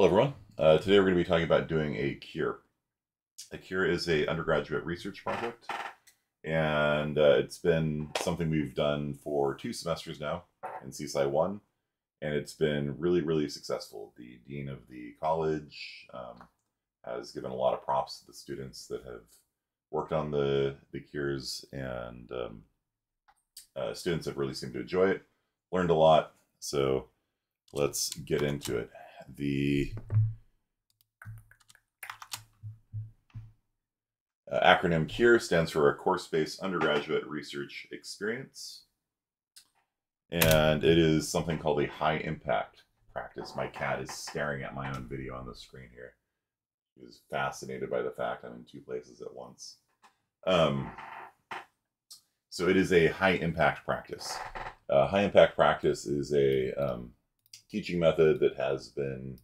Hello, everyone. Uh, today we're going to be talking about doing a cure. A cure is a undergraduate research project, and uh, it's been something we've done for two semesters now in CSI 1, and it's been really, really successful. The dean of the college um, has given a lot of props to the students that have worked on the, the cures, and um, uh, students have really seemed to enjoy it, learned a lot, so let's get into it the uh, acronym CURE stands for a course-based undergraduate research experience. And it is something called a high impact practice. My cat is staring at my own video on the screen here. He is fascinated by the fact I'm in two places at once. Um, so it is a high impact practice. Uh, high impact practice is a um, teaching method that has been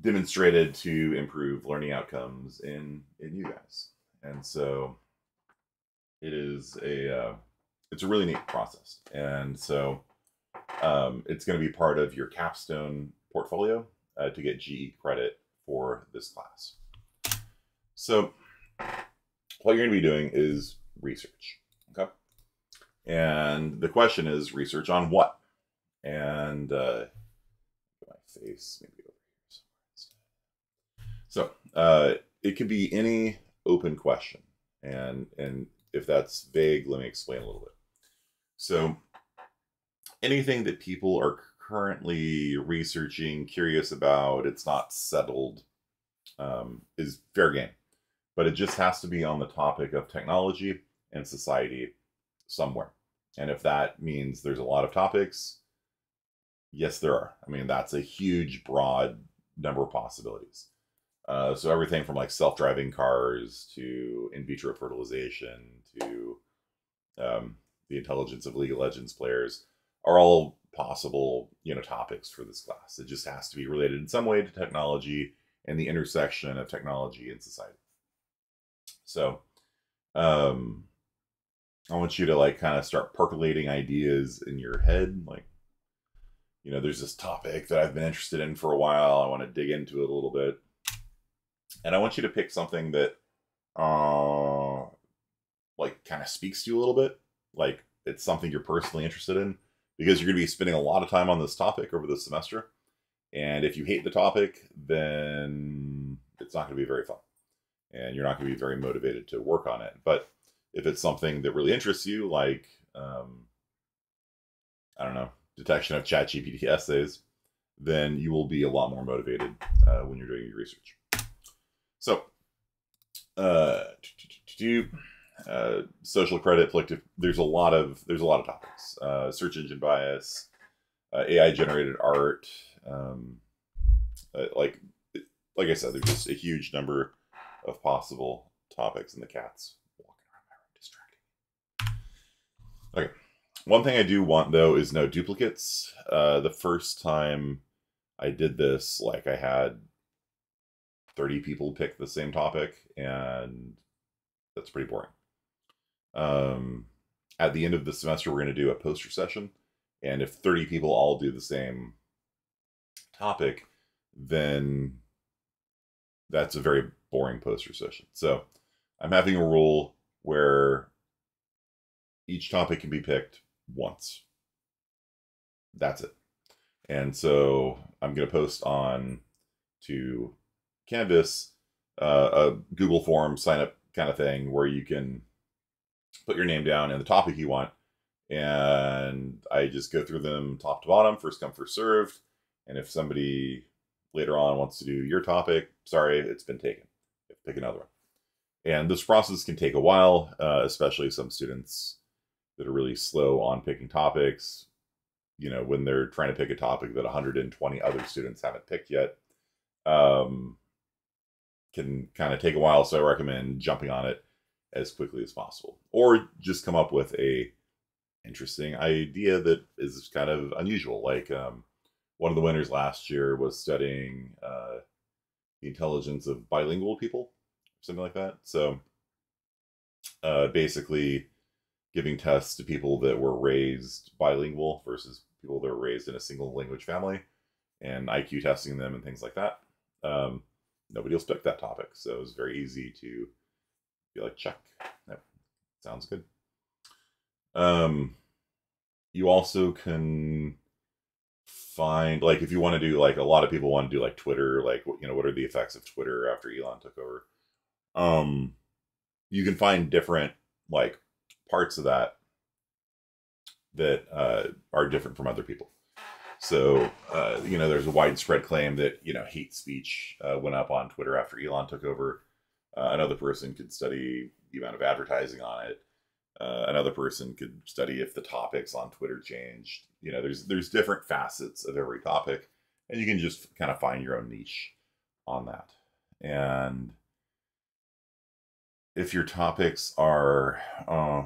demonstrated to improve learning outcomes in in you guys. And so it is a uh, it's a really neat process. And so um, it's going to be part of your capstone portfolio uh, to get ge credit for this class. So what you're going to be doing is research okay? And the question is research on what and uh, my face maybe over here somewhere. So uh, it could be any open question, and and if that's vague, let me explain a little bit. So anything that people are currently researching, curious about, it's not settled, um, is fair game. But it just has to be on the topic of technology and society somewhere. And if that means there's a lot of topics, Yes, there are. I mean, that's a huge, broad number of possibilities. Uh, so everything from like self-driving cars to in vitro fertilization to um, the intelligence of League of Legends players are all possible, you know, topics for this class. It just has to be related in some way to technology and the intersection of technology and society. So, um, I want you to like kind of start percolating ideas in your head, like you know, there's this topic that I've been interested in for a while. I want to dig into it a little bit. And I want you to pick something that uh like kind of speaks to you a little bit. Like it's something you're personally interested in because you're going to be spending a lot of time on this topic over the semester. And if you hate the topic, then it's not going to be very fun. And you're not going to be very motivated to work on it. But if it's something that really interests you, like, um, I don't know, detection of ChatGPT essays, then you will be a lot more motivated uh, when you're doing your research. So, uh, do uh, social credit, collective. There's a lot of there's a lot of topics. Uh, search engine bias, uh, AI generated art. Um, uh, like like I said, there's just a huge number of possible topics, in the cats walking around my room distracting. Okay. One thing I do want though is no duplicates. Uh, the first time I did this, like I had 30 people pick the same topic, and that's pretty boring. Um, at the end of the semester, we're going to do a poster session, and if 30 people all do the same topic, then that's a very boring poster session. So I'm having a rule where each topic can be picked once. That's it. And so I'm going to post on to Canvas uh, a Google form sign up kind of thing where you can put your name down and the topic you want. And I just go through them top to bottom, first come, first served. And if somebody later on wants to do your topic, sorry, it's been taken. Pick another one. And this process can take a while, uh, especially some students that are really slow on picking topics. You know, when they're trying to pick a topic that 120 other students haven't picked yet, um, can kind of take a while. So I recommend jumping on it as quickly as possible, or just come up with a interesting idea that is kind of unusual. Like um, one of the winners last year was studying uh, the intelligence of bilingual people, something like that. So uh, basically, giving tests to people that were raised bilingual versus people that were raised in a single language family and IQ testing them and things like that. Um, nobody else picked that topic, so it was very easy to be like, check. Yep. Sounds good. Um, you also can find like if you want to do like a lot of people want to do like Twitter, like you know what are the effects of Twitter after Elon took over. Um, you can find different like parts of that that uh, are different from other people. So, uh, you know, there's a widespread claim that, you know, hate speech uh, went up on Twitter after Elon took over. Uh, another person could study the amount of advertising on it. Uh, another person could study if the topics on Twitter changed. You know, there's there's different facets of every topic, and you can just kind of find your own niche on that. And if your topics are uh,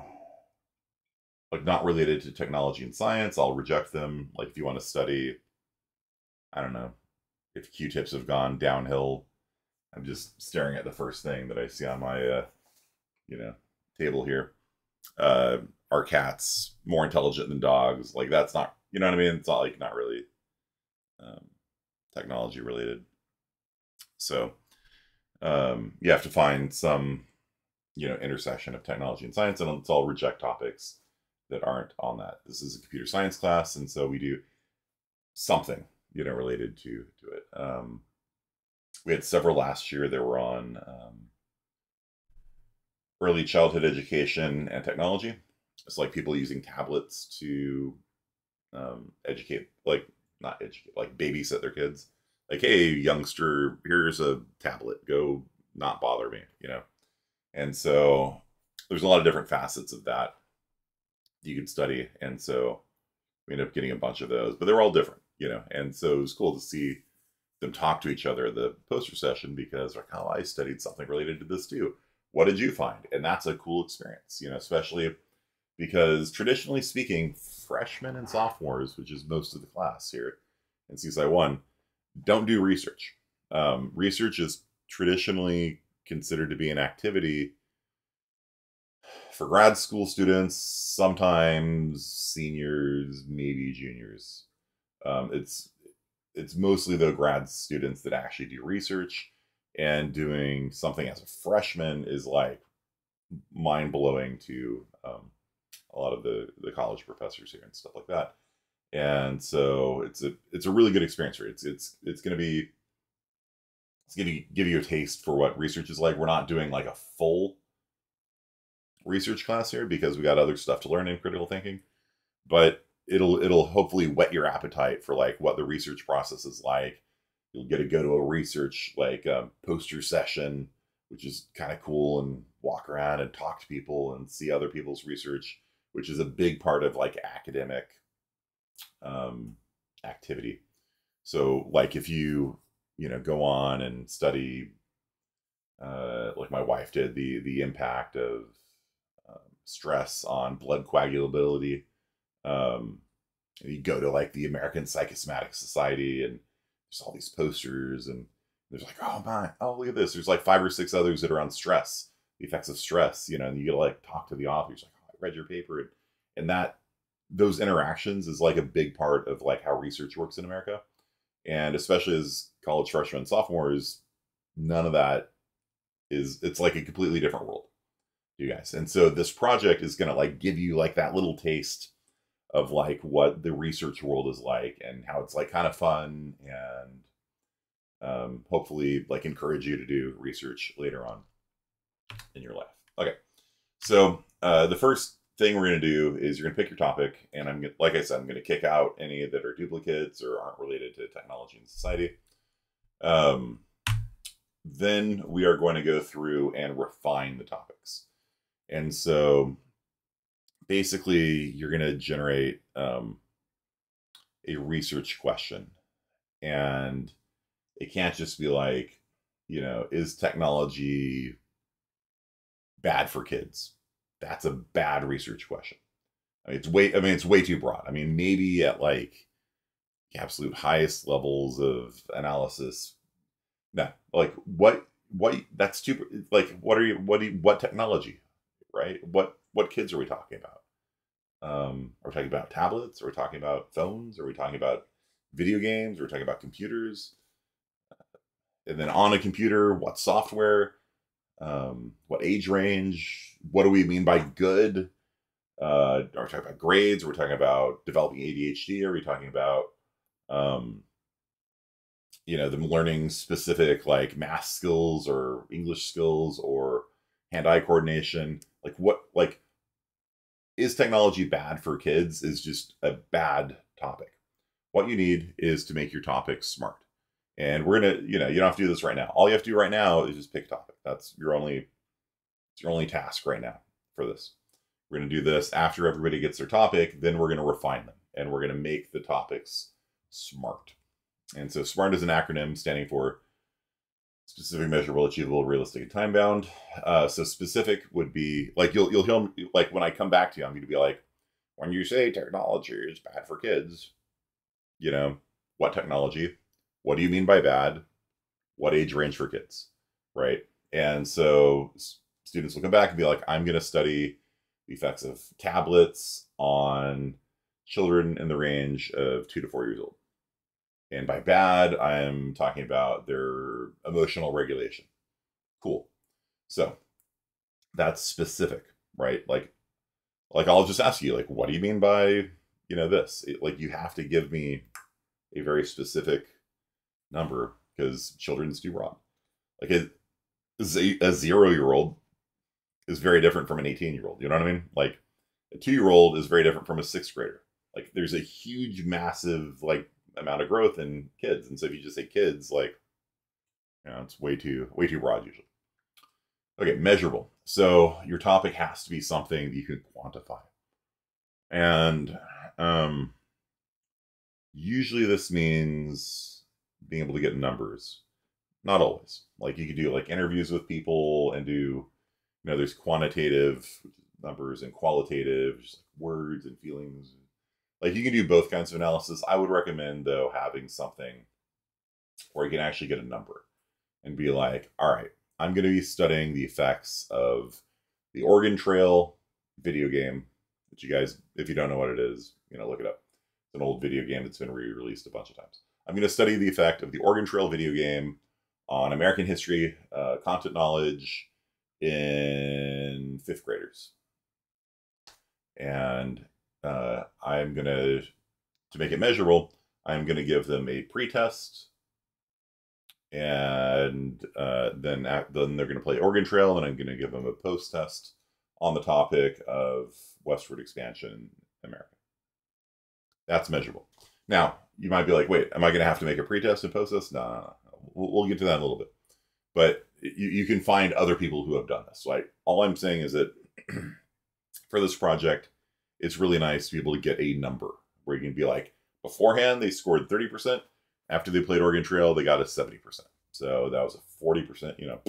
like not related to technology and science, I'll reject them. Like if you want to study, I don't know, if Q-tips have gone downhill, I'm just staring at the first thing that I see on my, uh, you know, table here. Uh, are cats more intelligent than dogs? Like that's not, you know what I mean? It's not like not really um, technology related. So um, you have to find some, you know, intersection of technology and science, and it's all reject topics that aren't on that. This is a computer science class, and so we do something you know related to to it. Um, we had several last year that were on um, early childhood education and technology. It's like people using tablets to um, educate, like not educate, like babysit their kids. Like, hey, youngster, here's a tablet. Go, not bother me, you know. And so there's a lot of different facets of that you could study. And so we ended up getting a bunch of those, but they were all different, you know. And so it was cool to see them talk to each other the poster session because like, oh, I studied something related to this too. What did you find? And that's a cool experience, you know, especially because traditionally speaking, freshmen and sophomores, which is most of the class here in CSI one, don't do research. Um, research is traditionally considered to be an activity for grad school students, sometimes seniors, maybe juniors. Um, it's it's mostly the grad students that actually do research, and doing something as a freshman is like mind blowing to um, a lot of the the college professors here and stuff like that. And so it's a it's a really good experience. It's it's it's going to be it's going to give you a taste for what research is like. We're not doing like a full research class here because we got other stuff to learn in critical thinking. But it'll it'll hopefully whet your appetite for like what the research process is like. You'll get to go to a research like um, poster session, which is kind of cool, and walk around and talk to people and see other people's research, which is a big part of like academic um, activity. So like if you you know go on and study uh, like my wife did the the impact of stress on blood coagulability. Um, you go to like the American Psychosomatic Society, and there's all these posters, and there's like, oh my, oh look at this. There's like five or six others that are on stress, the effects of stress. You know, and you get to like talk to the authors, like, oh, I read your paper, and, and that those interactions is like a big part of like how research works in America, and especially as college freshmen, and sophomores, none of that is. It's like a completely different world you guys. And so this project is going to like give you like that little taste of like what the research world is like and how it's like kind of fun and um, hopefully like encourage you to do research later on in your life. Okay. So uh, the first thing we're going to do is you're going to pick your topic and I'm like I said, I'm going to kick out any that are duplicates or aren't related to technology and society. Um, then we are going to go through and refine the topics. And so basically, you're going to generate um, a research question. And it can't just be like, you know, is technology bad for kids? That's a bad research question. I mean, it's way, I mean, it's way too broad. I mean, maybe at like the absolute highest levels of analysis. No, like what, what, that's too, like, what are you, what do you, what technology? Right? What what kids are we talking about? Um, are we talking about tablets? Are we talking about phones? Are we talking about video games, Are we're talking about computers. And then on a computer, what software, um, what age range, what do we mean by good? Uh, are we talking about grades? Are we talking about developing ADHD? Are we talking about, um, you know, them learning specific like math skills or English skills or hand-eye coordination? Like what, like, is technology bad for kids? Is just a bad topic. What you need is to make your topic smart. And we're gonna, you know, you don't have to do this right now. All you have to do right now is just pick a topic. That's your only, it's your only task right now for this. We're to do this after everybody gets their topic. Then we're to refine them and we're to make the topics smart. And so SMART is an acronym standing for specific, measurable, achievable, realistic, and time bound. Uh, so specific would be like you'll you'll hear me, like when I come back to you, I'm going to be like, when you say technology is bad for kids, you know, what technology? What do you mean by bad? What age range for kids, right? And so students will come back and be like, I'm going to study the effects of tablets on children in the range of two to four years old. And by bad, I'm talking about their emotional regulation. Cool. So that's specific, right? Like, like I'll just ask you, like, what do you mean by, you know, this? It, like, you have to give me a very specific number because children's do wrong. Like, a, a zero year old is very different from an 18 year old. You know what I mean? Like a two year old is very different from a sixth grader. Like there's a huge, massive like amount of growth in kids. And so if you just say kids, like, you know, it's way too, way too broad usually. Okay, measurable. So your topic has to be something that you can quantify. And um, usually this means being able to get numbers. Not always. Like you could do like interviews with people and do you know, there's quantitative numbers and qualitative, just like words and feelings. Like you can do both kinds of analysis. I would recommend though having something where you can actually get a number and be like, all right, I'm going to be studying the effects of the Oregon Trail video game. That you guys, if you don't know what it is, you know, look it up. It's an old video game that's been re-released a bunch of times. I'm going to study the effect of the Oregon Trail video game on American history, uh, content knowledge, in fifth graders. And uh, I'm going to, to make it measurable, I'm going to give them a pretest. And uh, then, then they're going to play Oregon Trail, and I'm going to give them a post test on the topic of westward expansion in America. That's measurable. Now, you might be like, wait, am I going to have to make a pretest and post test? No, no, no. We'll, we'll get to that a little bit. But you, you can find other people who have done this. Like all I'm saying is that for this project, it's really nice to be able to get a number where you can be like, beforehand they scored 30%. After they played Oregon Trail, they got a 70%. So that was a 40%, you know,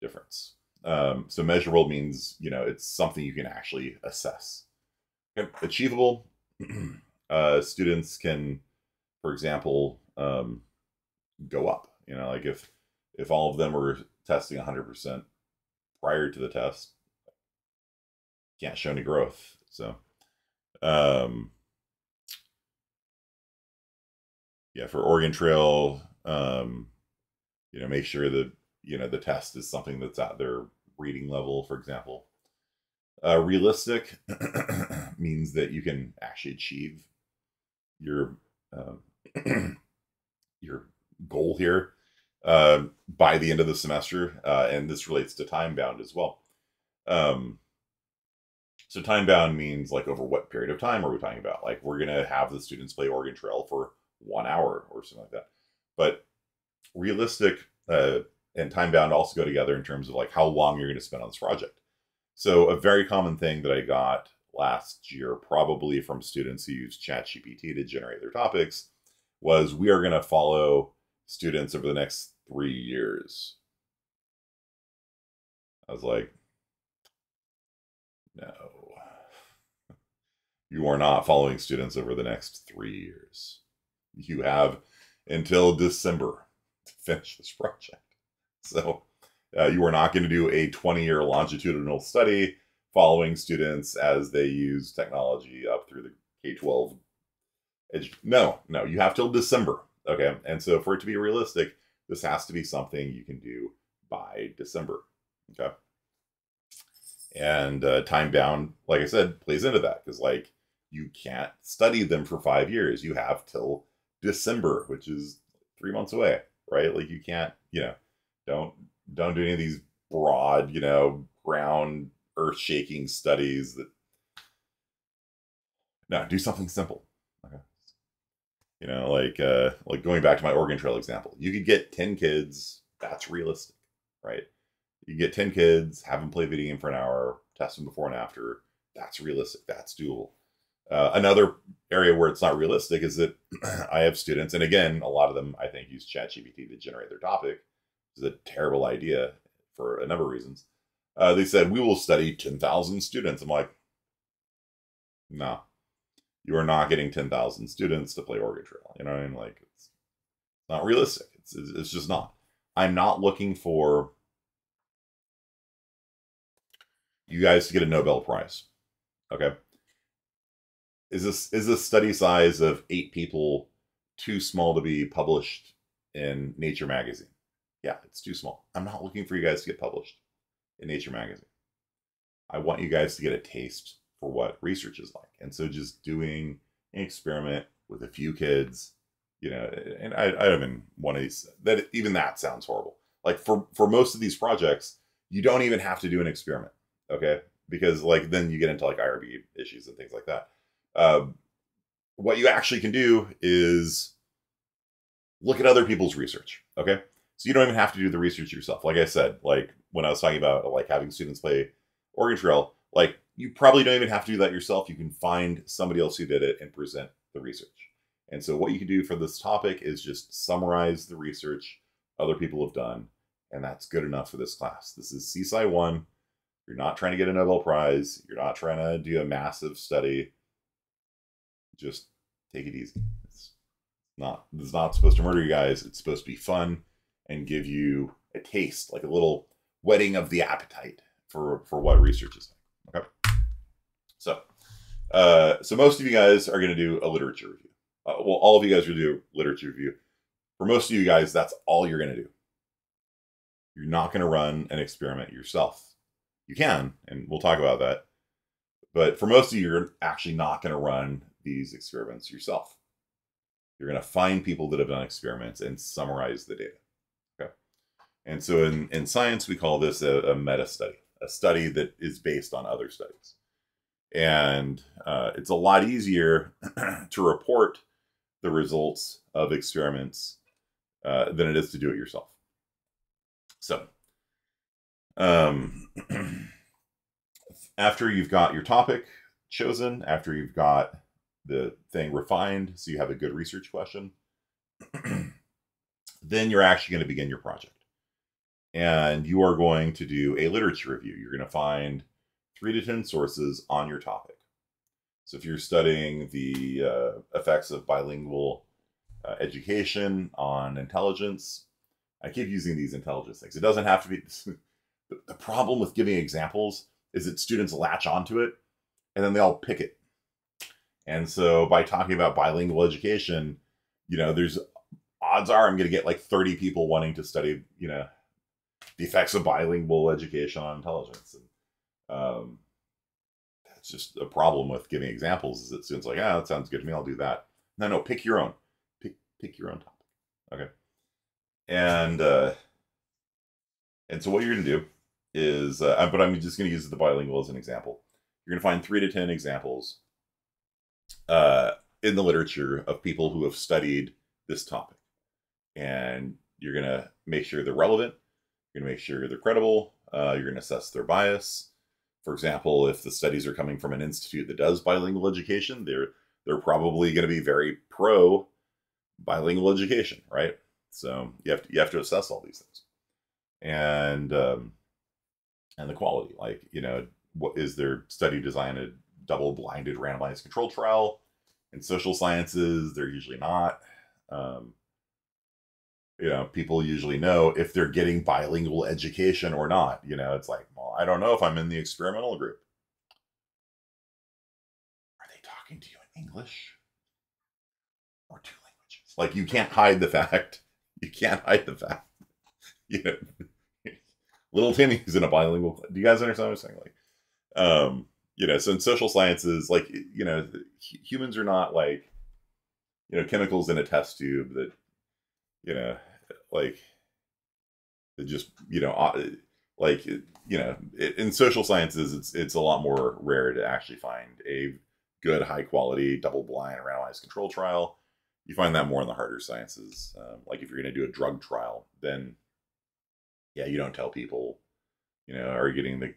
difference. Um, so measurable means, you know, it's something you can actually assess. Okay. Achievable, uh, students can, for example, um, go up. You know, like if if all of them were testing 100% prior to the test, can't show any growth. So, um, yeah, for Oregon Trail, um, you know, make sure that, you know, the test is something that's at their reading level, for example. Uh, realistic means that you can actually achieve your um, your goal here uh, by the end of the semester, uh, and this relates to time bound as well. Um, so time bound means like over what period of time are we talking about? Like we're gonna have the students play Oregon Trail for one hour or something like that. But realistic uh, and time bound also go together in terms of like how long you're gonna spend on this project. So a very common thing that I got last year, probably from students who use ChatGPT to generate their topics, was we are gonna follow students over the next three years. I was like, no. You are not following students over the next three years. You have until December to finish this project. So uh, you are not going to do a 20 year longitudinal study following students as they use technology up through the K 12 Edu- no, no, you have till December. Okay. And so for it to be realistic, this has to be something you can do by December. Okay. And uh, time bound, like I said, plays into that because, like, you can't study them for five years. You have till December, which is three months away, right? Like, you can't, you know, don't don't do any of these broad, you know, ground earth shaking studies that no, do something simple. Okay. You know, like uh like going back to my Oregon Trail example. You could get 10 kids, that's realistic, right? You get 10 kids, have them play video game for an hour, test them before and after. That's realistic. That's doable. Uh, another area where it's not realistic is that I have students, and again, a lot of them I think use ChatGPT to generate their topic. It's a terrible idea for a number of reasons. Uh, they said we will study 10,000 students. I'm like, no, you are not getting 10,000 students to play Oregon Trail. You know what I mean? Like, it's not realistic. It's, it's just not. I'm not looking for you guys to get a Nobel Prize. Okay. Is this is this study size of eight people too small to be published in Nature magazine? Yeah, it's too small. I'm not looking for you guys to get published in Nature magazine. I want you guys to get a taste for what research is like. And so just doing an experiment with a few kids, you know, and I, I even of these that even that sounds horrible. Like for for most of these projects, you don't even have to do an experiment okay because like then you get into like irb issues and things like that um, what you actually can do is look at other people's research okay? So you don't even have to do the research yourself. Like i said like when i was talking about like having students play oregon trail like you probably don't even have to do that yourself. You can find somebody else who did it and present the research. And so what you can do for this topic is just summarize the research other people have done and that's good enough for this class. This is CSI 1 you're not trying to get a Nobel Prize. You're not trying to do a massive study. Just take it easy. It's not it's not supposed to murder you guys. It's supposed to be fun and give you a taste, like a little whetting of the appetite for for what research is like. Okay. So uh, so most of you guys are going to do a literature review. Uh, well, all of you guys will do literature review. For most of you guys, that's all you're going to do. You're not going to run an experiment yourself you can, and we'll talk about that. But for most of you, you're actually not going to run these experiments yourself. You're going to find people that have done experiments and summarize the data. Okay. And so in, in science, we call this a, a meta study, a study that is based on other studies. And uh, it's a lot easier to report the results of experiments uh, than it is to do it yourself. So um, after you've got your topic chosen, after you've got the thing refined, so you have a good research question, then you're actually going to begin your project. And you are going to do a literature review. You're going to find three to 10 sources on your topic. So if you're studying the uh, effects of bilingual uh, education on intelligence, I keep using these intelligence things. It doesn't have to be the problem with giving examples is that students latch onto it and then they all pick it. And so by talking about bilingual education, you know, there's odds are I'm going to get like 30 people wanting to study, you know, the effects of bilingual education on intelligence. And um, that's just a problem with giving examples is that seems like, ah, that sounds good to me. I'll do that. No, no, pick your own. Pick, pick your own topic. Okay. And, uh, and so what you're going to do is, uh, but I'm just going to use the bilingual as an example. You're going to find three to 10 examples uh, in the literature of people who have studied this topic. And you're going to make sure they're relevant. You're going to make sure they're credible. Uh, you're going to assess their bias. For example, if the studies are coming from an institute that does bilingual education, they're they're probably going to be very pro bilingual education, right? So you have to you have to assess all these things, and um, and the quality. Like, you know, what is their study design a double blinded randomized control trial? In social sciences, they're usually not. Um, you know, people usually know if they're getting bilingual education or not. You know, it's like, well, I don't know if I'm in the experimental group. Are they talking to you in English? or two languages? Like you can't hide the fact. You can't hide the fact. You know, little Timmy's in a bilingual. Do you guys understand what I'm saying? Like, um, you know, so in social sciences, like you know, humans are not like, you know, chemicals in a test tube that, you know, like, that just you know, like you know, in social sciences, it's it's a lot more rare to actually find a good, high quality, double blind, randomized control trial you find that more in the harder sciences. Um, like if you're going to do a drug trial, then yeah, you don't tell people, you know, are you getting the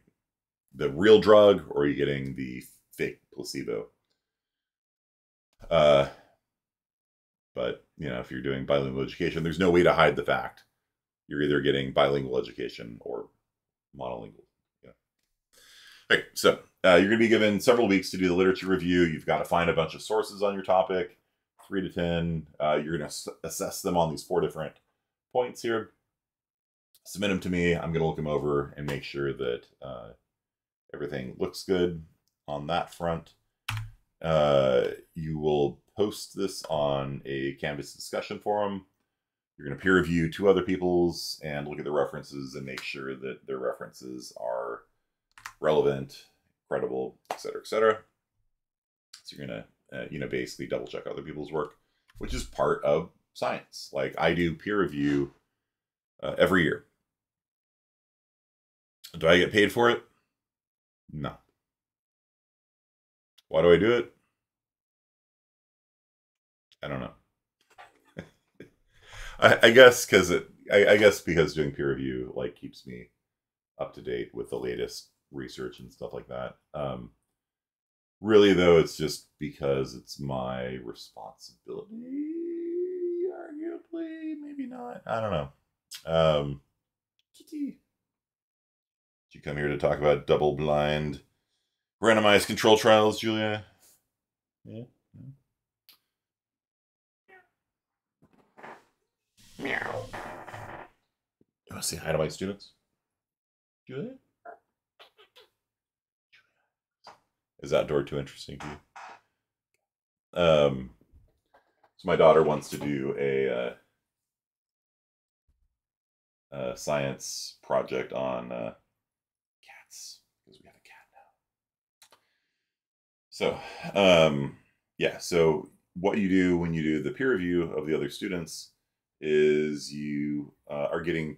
the real drug or are you getting the fake placebo? Uh, but you know, if you're doing bilingual education, there's no way to hide the fact you're either getting bilingual education or monolingual. Yeah. Okay, so uh, you're going to be given several weeks to do the literature review. You've got to find a bunch of sources on your topic three to 10. Uh, you're going to assess them on these four different points here. Submit them to me. I'm going to look them over and make sure that uh, everything looks good on that front. Uh, you will post this on a Canvas discussion forum. You're going to peer review two other people's and look at the references and make sure that their references are relevant, credible, etc., etc. So you're going to uh, you know, basically double check other people's work, which is part of science. Like I do peer review uh, every year. Do I get paid for it? No. Why do I do it? I don't know. I, I, guess because it. I, I guess because doing peer review like keeps me up to date with the latest research and stuff like that. Um, Really, though, it's just because it's my responsibility. Arguably, maybe not. I don't know. Um, you come here to talk about double blind randomized control trials, Julia? Yeah. Meow. You want to say hi to my students? Julia? Is that door too interesting to you? Um, so my daughter wants to do a, uh, a science project on uh, cats because we have a cat now. So, um, yeah. So what you do when you do the peer review of the other students is you uh, are getting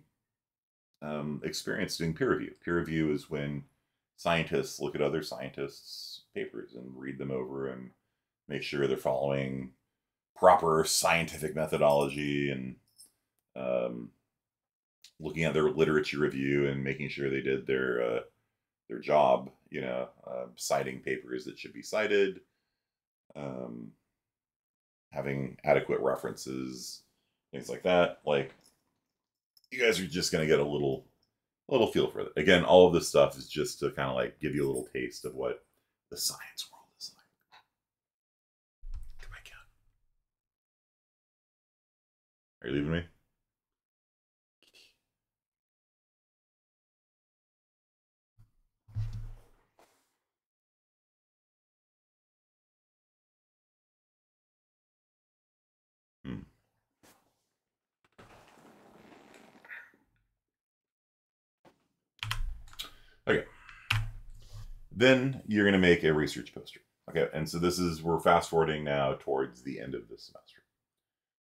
um, experience doing peer review. Peer review is when scientists look at other scientists' papers and read them over and make sure they're following proper scientific methodology and um, looking at their literature review and making sure they did their uh, their job. You know, uh, citing papers that should be cited, um, having adequate references, things like that. Like, you guys are just gonna get a little a little feel for it. Again, all of this stuff is just to kind of like give you a little taste of what the science world is like. Come on, cat. Are you leaving me? Then you're going to make a research poster. Okay, and so this is, we're fast forwarding now towards the end of the semester.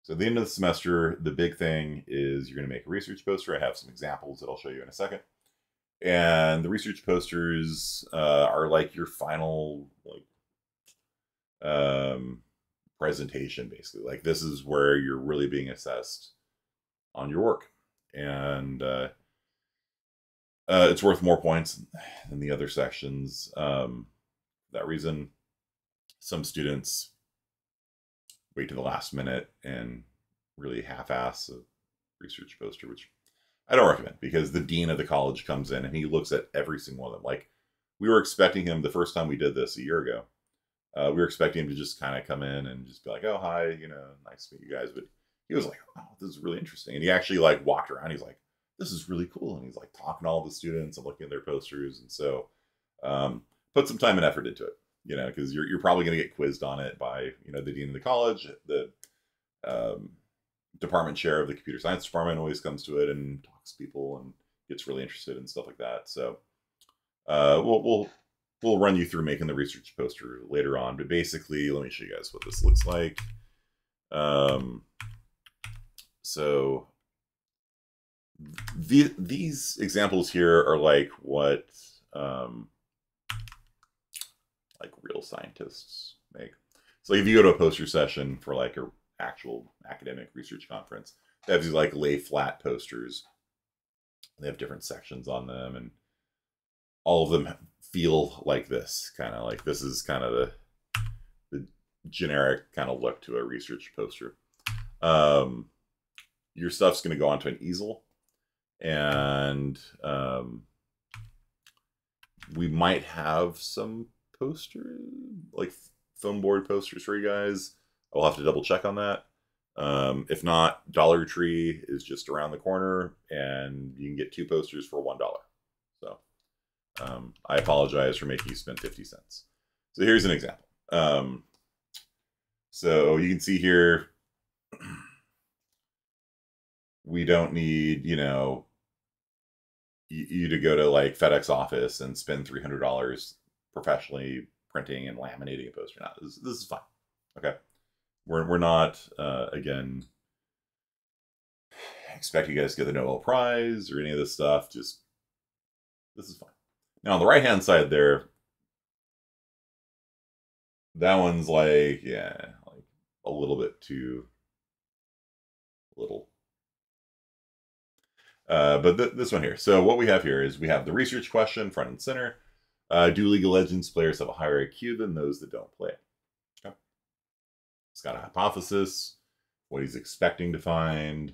So at the end of the semester, the big thing is you're going to make a research poster. I have some examples that I'll show you in a second. And the research posters uh, are like your final like um, presentation, basically. Like this is where you're really being assessed on your work. And uh, uh, it's worth more points than the other sections. Um, that reason, some students wait to the last minute and really half-ass a research poster, which I don't recommend because the dean of the college comes in and he looks at every single one of them. Like we were expecting him the first time we did this a year ago. Uh, we were expecting him to just kind of come in and just be like, "Oh, hi, you know, nice to meet you guys." But he was like, "Oh, this is really interesting," and he actually like walked around. He's like, this is really cool. And he's like talking to all the students and looking at their posters. And so um, put some time and effort into it, you know, because you're, you're probably going to get quizzed on it by, you know, the dean of the college, the um, department chair of the computer science department always comes to it and talks to people and gets really interested in stuff like that. So uh, we'll we'll we'll run you through making the research poster later on. But basically, let me show you guys what this looks like. Um, so the, these examples here are like what um, like real scientists make. So if you go to a poster session for like a actual academic research conference, they have these like lay flat posters. They have different sections on them, and all of them feel like this kind of like this is kind of the the generic kind of look to a research poster. Um, your stuff's going to go onto an easel, and um, we might have some poster like foam board posters for you guys. I'll have to double check on that. Um, if not, Dollar Tree is just around the corner, and you can get two posters for one dollar. So um, I apologize for making you spend fifty cents. So here's an example. Um, so you can see here, we don't need you know you to go to like FedEx office and spend three hundred dollars professionally printing and laminating a poster. Now this, this is fine. Okay, we're we're not uh, again expect you guys to get the Nobel Prize or any of this stuff. Just this is fine. Now on the right hand side there, that one's like yeah, like a little bit too little. Uh, but th this one here. So what we have here is we have the research question front and center. Uh, do League of Legends players have a higher IQ than those that don't play? Okay. He's got a hypothesis, what he's expecting to find.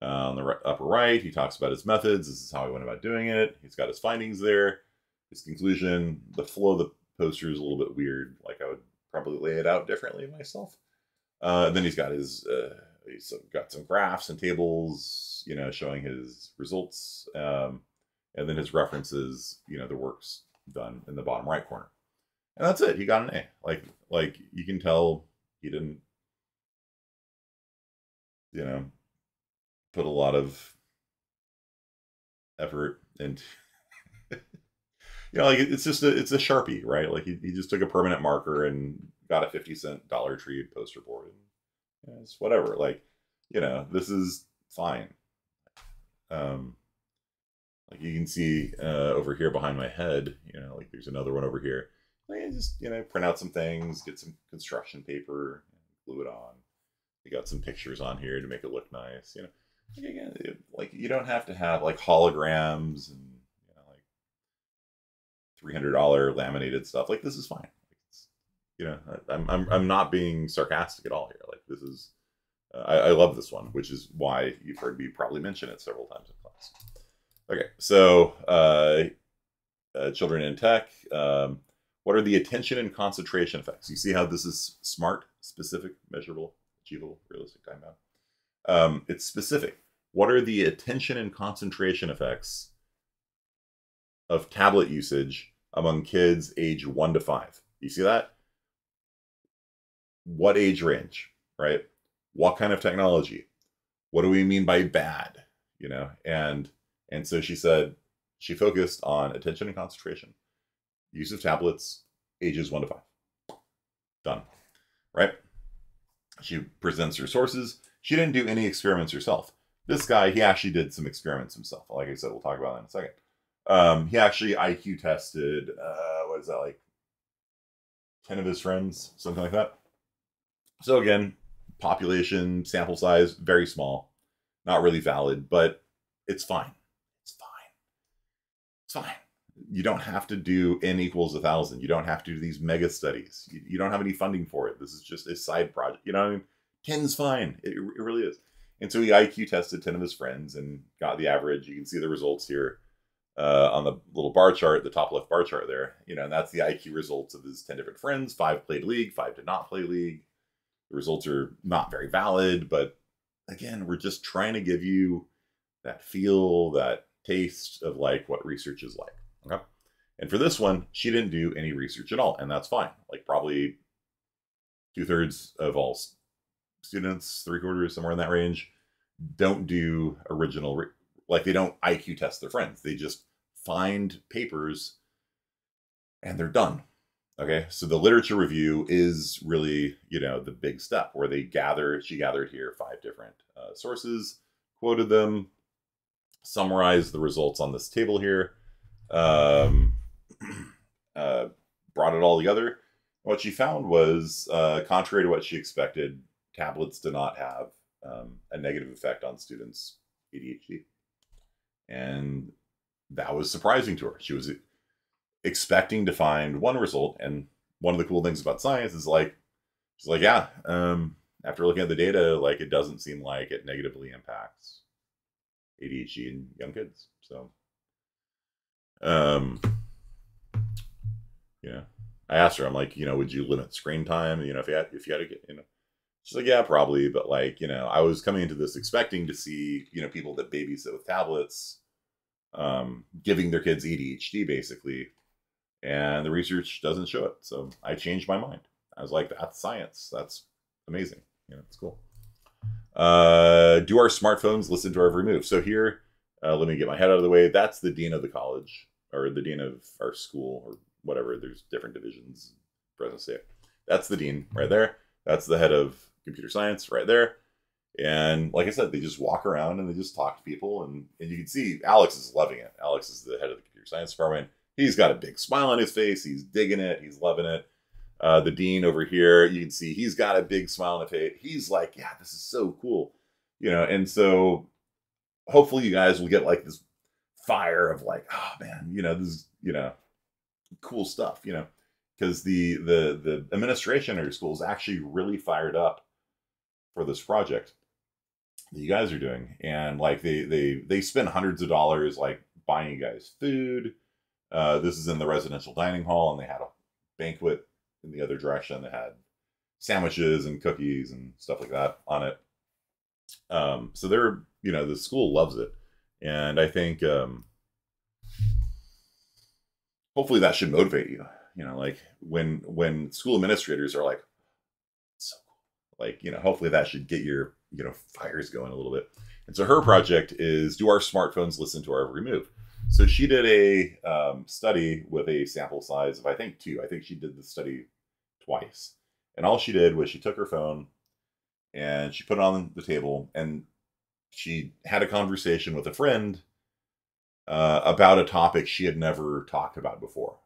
Uh, on the upper right, he talks about his methods. This is how he went about doing it. He's got his findings there, his conclusion. The flow of the poster is a little bit weird. Like I would probably lay it out differently myself. Uh, then he's got his uh, he's got some graphs and tables, you know, showing his results, um, and then his references, you know, the works done in the bottom right corner. And that's it. He got an A. Like like you can tell he didn't you know put a lot of effort into you know like it's just a it's a sharpie right like he, he just took a permanent marker and got a 50 cent dollar tree poster board and it's whatever like you know this is fine um like you can see uh, over here behind my head, you know, like there's another one over here. Like just, you know, print out some things, get some construction paper, glue it on. We got some pictures on here to make it look nice, you know. Like, again, like you don't have to have like holograms and you know like three hundred dollar laminated stuff. Like this is fine. You know, I'm I'm I'm not being sarcastic at all here. Like this is, uh, I, I love this one, which is why you've heard me probably mention it several times in class. Okay, so uh, uh, children in tech. Um, what are the attention and concentration effects? You see how this is smart, specific, measurable, achievable, realistic, time bound. Um, it's specific. What are the attention and concentration effects of tablet usage among kids age one to five? You see that? What age range, right? What kind of technology? What do we mean by bad? You know, and and so she said she focused on attention and concentration, use of tablets, ages one to five. Done. Right? She presents her sources. She didn't do any experiments herself. This guy, he actually did some experiments himself. Like I said, we'll talk about that in a second. Um, he actually IQ tested, uh, what is that, like 10 of his friends, something like that. So again, population, sample size, very small, not really valid, but it's fine. It's fine. It's fine. You don't have to do n equals a thousand. You don't have to do these mega studies. You, you don't have any funding for it. This is just a side project. You know what I mean? Ten's fine. It, it really is. And so he IQ tested 10 of his friends and got the average. You can see the results here uh, on the little bar chart, the top left bar chart there. You know, and that's the IQ results of his 10 different friends. Five played League, five did not play League. The results are not very valid, but again, we're just trying to give you that feel, that taste of like what research is like. Okay. And for this one, she didn't do any research at all, and that's fine. Like probably two thirds of all students, three quarters, somewhere in that range, don't do original, like they don't IQ test their friends. They just find papers and they're done. Okay, so the literature review is really, you know, the big step where they gather, she gathered here five different uh, sources, quoted them, summarized the results on this table here, um, uh, brought it all together. What she found was, uh, contrary to what she expected, tablets did not have um, a negative effect on students' ADHD. And that was surprising to her. She was expecting to find one result. And one of the cool things about science is like, she's like, yeah, um, after looking at the data, like it doesn't seem like it negatively impacts ADHD in young kids. So, um, yeah, I asked her, I'm like, you know, would you limit screen time? You know, if you had, if you had to get, you know, she's like, yeah, probably. But like, you know, I was coming into this expecting to see, you know, people that babysit with tablets, um, giving their kids ADHD basically and the research doesn't show it. So I changed my mind. I was like, that's science. That's amazing. You know, it's cool. Uh, do our smartphones listen to our every move? So here, uh, let me get my head out of the way. That's the dean of the college or the dean of our school or whatever. There's different divisions. Fresno State. That's the dean right there. That's the head of computer science right there. And like I said, they just walk around and they just talk to people, and, and you can see Alex is loving it. Alex is the head of the computer science department he's got a big smile on his face. He's digging it. He's loving it. Uh, the dean over here, you can see he's got a big smile on his face. He's like, yeah, this is so cool, you know. And so, hopefully, you guys will get like this fire of like, oh man, you know, this is you know, cool stuff, you know, because the the the administration of your school is actually really fired up for this project that you guys are doing, and like they they they spend hundreds of dollars like buying you guys food uh, this is in the residential dining hall, and they had a banquet in the other direction They had sandwiches and cookies and stuff like that on it. Um, so they're, you know, the school loves it, and I think um, hopefully that should motivate you. You know, like when when school administrators are like, so cool, like you know, hopefully that should get your you know fires going a little bit. And so her project is do our smartphones listen to our every move? So she did a um, study with a sample size of I think two. I think she did the study twice, and all she did was she took her phone and she put it on the table and she had a conversation with a friend uh, about a topic she had never talked about before.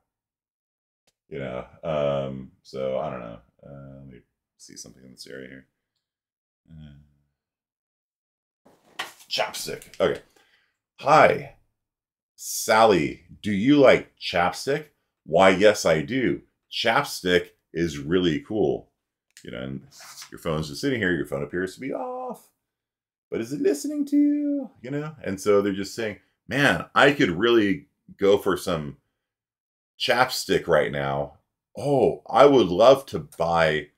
You know, um, so I don't know. Uh, let me see something in this area here. Uh, chopstick. Okay. Hi. Sally, do you like chapstick? Why, yes, I do. Chapstick is really cool. You know, and your phone's just sitting here, your phone appears to be off. But is it listening to you? You know? And so they're just saying, man, I could really go for some chapstick right now. Oh, I would love to buy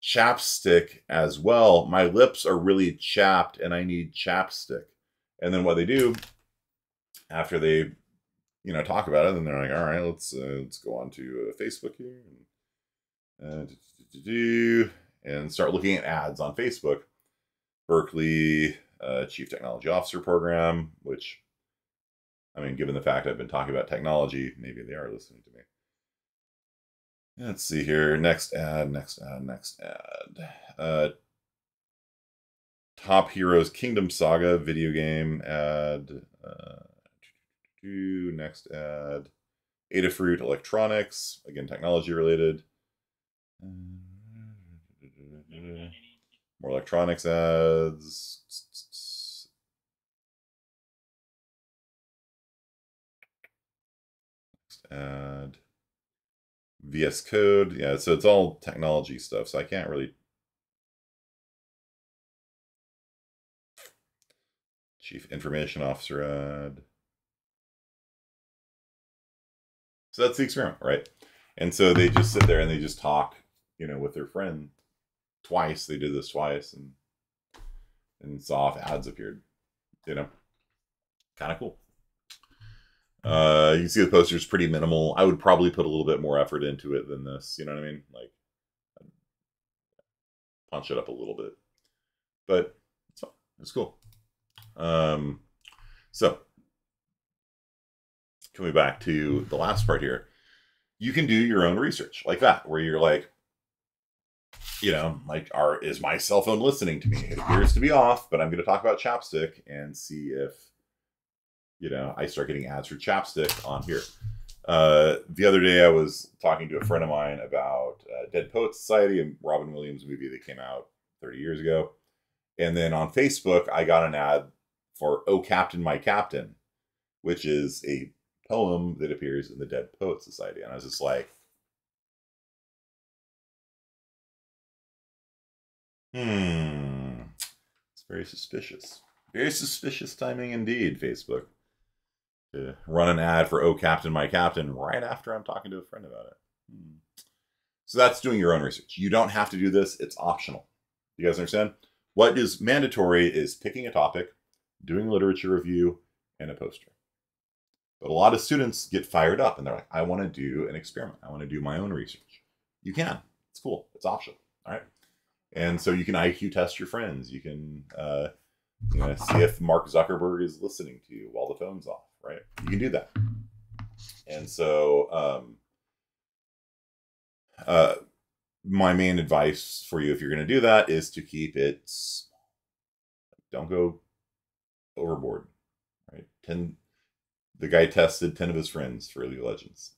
chapstick as well. My lips are really chapped and I need chapstick. And then what they do after they, you know, talk about it, then they're like, all right, let's uh, let's go on to uh, Facebook here and, uh, and start looking at ads on Facebook. Berkeley uh, Chief Technology Officer Program, which, I mean, given the fact I've been talking about technology, maybe they are listening to me. Let's see here. Next ad, next ad, next ad. Uh, Top Heroes Kingdom Saga video game ad. Do next ad Adafruit Electronics, again technology related. More electronics ads. Next ad. VS Code. Yeah, so it's all technology stuff, so I can't really Chief Information Officer ad. So that's the experiment, right? And so they just sit there and they just talk, you know, with their friend twice. They did this twice, and and saw if ads appeared. You know, kind of cool. Uh, you can see the poster is pretty minimal. I would probably put a little bit more effort into it than this. You know what I mean? Like, punch it up a little bit. But it's. It's cool. Um, so coming back to the last part here, you can do your own research like that, where you're like, you know, like, are is my cell phone listening to me? It appears to be off, but I'm going to talk about chapstick and see if, you know, I start getting ads for chapstick on here. Uh, the other day, I was talking to a friend of mine about uh, Dead Poets Society and Robin Williams movie that came out 30 years ago. And then on Facebook, I got an ad for "Oh Captain, My Captain," which is a poem that appears in the Dead Poets Society, and I was just like, hmm, it's very suspicious. Very suspicious timing indeed, Facebook. To run an ad for "Oh Captain, My Captain" right after I'm talking to a friend about it. Hmm. So that's doing your own research. You don't have to do this; it's optional. You guys understand? What is mandatory is picking a topic, doing literature review, and a poster. But a lot of students get fired up and they're like, I want to do an experiment. I want to do my own research. You can. It's cool. It's optional. All right. And so you can IQ test your friends. You can uh, you know, see if Mark Zuckerberg is listening to you while the phone's off, right? You can do that. And so um, uh, my main advice for you if you're going to do that is to keep it small. Don't go overboard, right? 10, the guy tested 10 of his friends for League of Legends.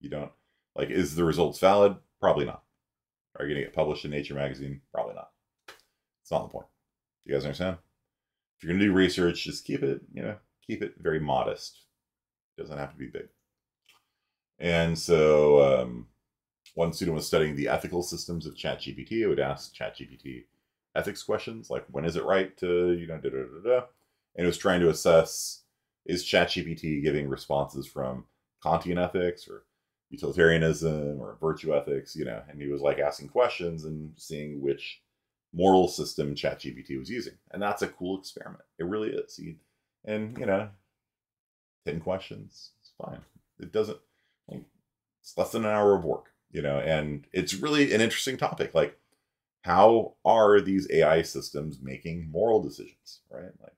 You don't, like, is the results valid? Probably not. Are you going to get published in Nature magazine? Probably not. It's not the point. You guys understand? If you're going to do research, just keep it, you know, keep it very modest. It doesn't have to be big. And so, um, one student was studying the ethical systems of ChatGPT. It would ask ChatGPT ethics questions like, when is it right to, you know, da da da da. And it was trying to assess is ChatGPT giving responses from Kantian ethics or utilitarianism or virtue ethics, you know, and he was like asking questions and seeing which moral system ChatGPT was using. And that's a cool experiment. It really is. He, and, you know, 10 questions, it's fine. It doesn't, like, it's less than an hour of work, you know, and it's really an interesting topic. Like, how are these AI systems making moral decisions, right? Like,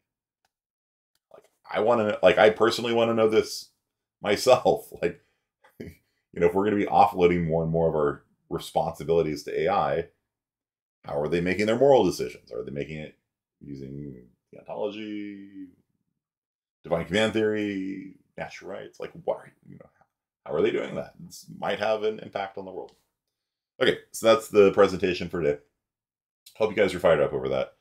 I want to like I personally want to know this myself. Like, you know, if we're going to be offloading more and more of our responsibilities to AI, how are they making their moral decisions? Are they making it using ontology, divine command theory, natural rights? Like, what are you know? How are they doing that? This might have an impact on the world. Okay, so that's the presentation for today. Hope you guys are fired up over that.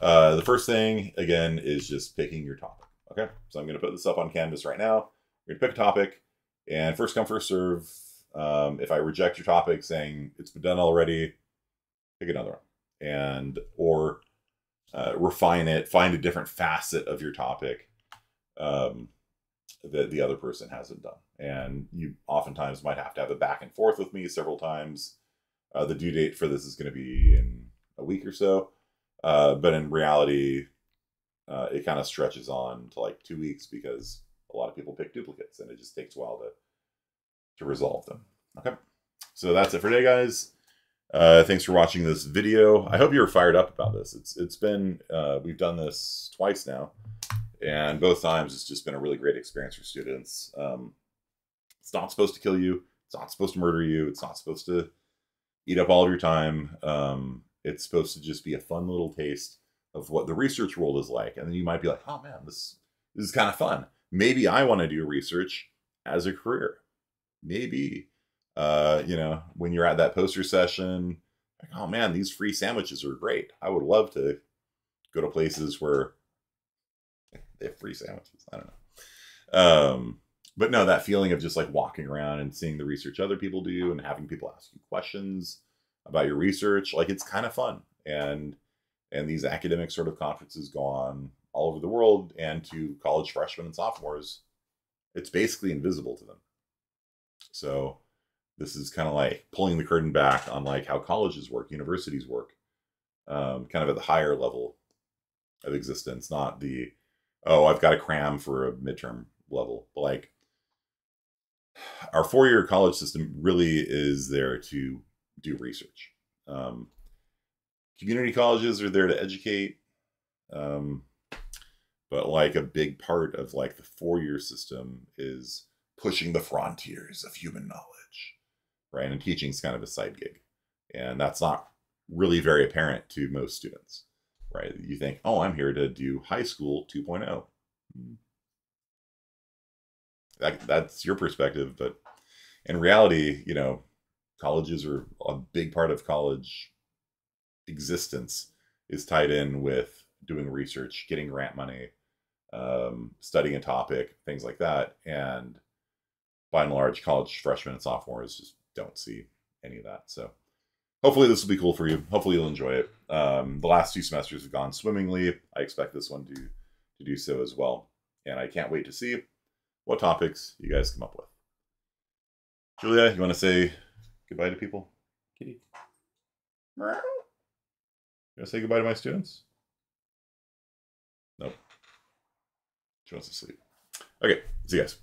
Uh, the first thing, again, is just picking your topic. Okay, so I'm going to put this up on Canvas right now. We're going to pick a topic, and first come, first serve. Um, if I reject your topic saying it's been done already, pick another one. And, or uh, refine it, find a different facet of your topic um, that the other person hasn't done. And you oftentimes might have to have a back and forth with me several times. Uh, the due date for this is going to be in a week or so. Uh, but in reality, uh, it kind of stretches on to like two weeks because a lot of people pick duplicates and it just takes a while to to resolve them. Okay, so that's it for today, guys. Uh, thanks for watching this video. I hope you're fired up about this. It's it's been uh, we've done this twice now, and both times it's just been a really great experience for students. Um, it's not supposed to kill you. It's not supposed to murder you. It's not supposed to eat up all of your time. Um, it's supposed to just be a fun little taste of what the research world is like. And then you might be like, oh man, this, this is kind of fun. Maybe I want to do research as a career. Maybe, uh, you know, when you're at that poster session, like, oh man, these free sandwiches are great. I would love to go to places where they have free sandwiches. I don't know. Um, but no, that feeling of just like walking around and seeing the research other people do and having people ask you questions about your research, like it's kind of fun. And and these academic sort of conferences go on all over the world and to college freshmen and sophomores it's basically invisible to them. So this is kind of like pulling the curtain back on like how colleges work universities work um, kind of at the higher level of existence not the oh i've got to cram for a midterm level but like our four-year college system really is there to do research. Um, community colleges are there to educate. Um, but like a big part of like the four year system is pushing the frontiers of human knowledge, right? And teaching is kind of a side gig. And that's not really very apparent to most students, right? You think, oh, I'm here to do high school 2.0. Hmm. That, that's your perspective, but in reality, you know, colleges are a big part of college existence is tied in with doing research, getting grant money, um, studying a topic, things like that. And by and large, college freshmen and sophomores just don't see any of that. So hopefully this will be cool for you. Hopefully you'll enjoy it. Um, the last two semesters have gone swimmingly. I expect this one to to do so as well. And I can't wait to see what topics you guys come up with. Julia, you want to say goodbye to people? Kitty. Want to say goodbye to my students? Nope. She wants to sleep. Okay, see you guys.